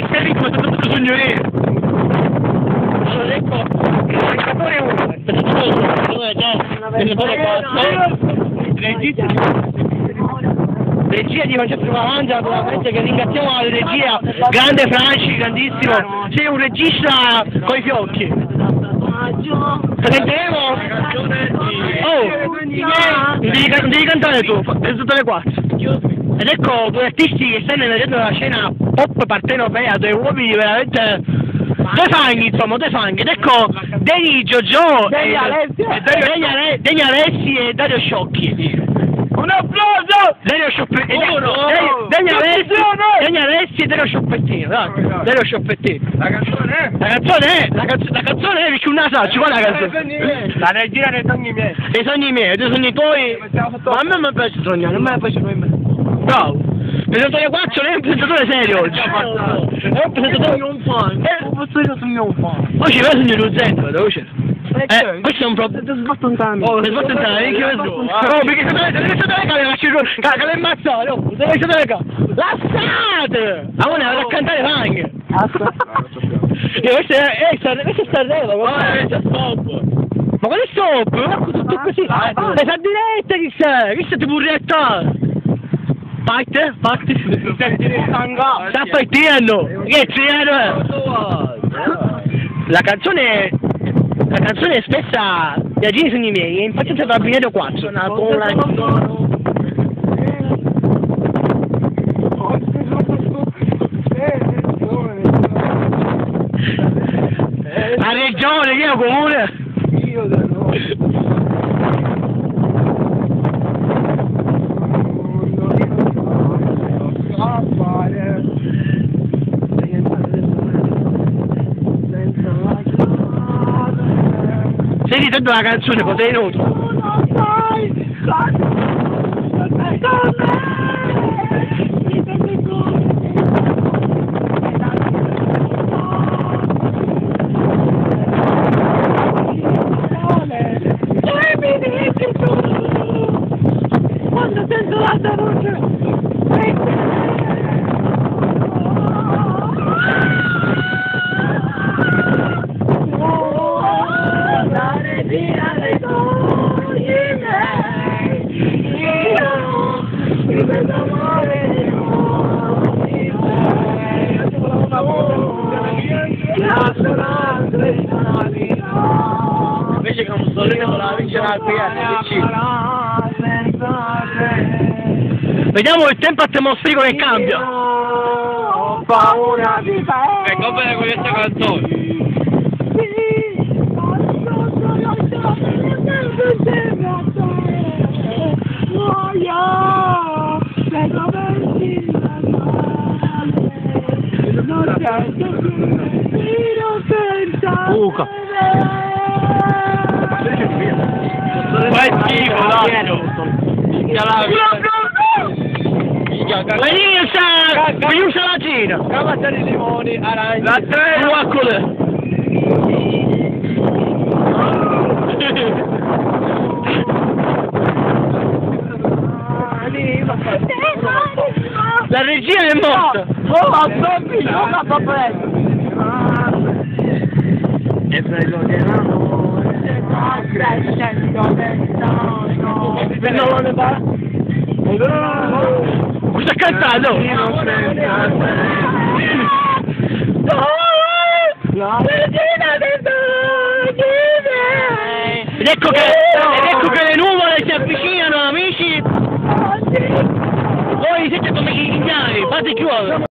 e sei ricco è tutto sogno vero. Allora ecco, il giocatore è uno, il giocatore è uno, è regia di Francesco Malangia, naturalmente che ringraziamo la regia, grande Franci, grandissimo, sei un regista con i fiocchi. Presenteremo... Oh, devi, devi cantare tu, è tutte le quattro. Ed ecco due artisti che stanno emergendo dalla scena pop partenopea, due uomini veramente... Due fanghi, insomma, due fanghi. Ed ecco Deni Giorgio Degni e, Alessi. e Ale- Degni Alessi e Dario Sciocchi. Un applauso! Dario Scioppettino. Uno! Degni Alessi, e Dario Scioppettino. Dai, Dario Scioppettino. La canzone è? La canzone è, la, canzo- la canzone è perché una sa, ci vuole la canzone. La regia dei sogni miei. Dei sogni miei, dei sogni tuoi. Ma a me mi piace sognare, a me piace me. Bravo. Presentatore Quaccio, lei è un presentatore serio oggi. È un presentatore un fan. Io sono un fan. Poi ci vede signor Zendo, dove c'è? Eh, questo è un problema. Ti sbatto un cambio. Oh, se posso entrare, minchia che su. Oh, perché se deve deve stare le faccio giù. Caga le ammazzate, oh, deve stare le Lasciate! Ma vuole andare a cantare. Io questo è, eh, sta, questo è Sanremo, guarda. Ma qual è stop? Tutto così. Dai, dai. È sa diretta chi sei? Chi sei tipo un reattore? Fight, fight. Sta fightando. Che è? La canzone la canzone è spessa da Gini sogni miei e infatti è stata abbinato 4 la regione che è il comune dicendo la canzone cosa è venuto Quando vediamo il tempo atmosferico che cambia Ho paura di te. ecco bene con questa canzone Luca. Fai schifo, dai. Venirsa! Venirsa la Cina! Cavata di limoni, arance. La tre! Guaccole! La regia è morta! Oh, zombi, non la papà. È bello che ne va? Cosa cantando? Ed ecco che, ed ecco che le nuvole si avvicinano amici! Voi siete come i indiani, fate chiudere!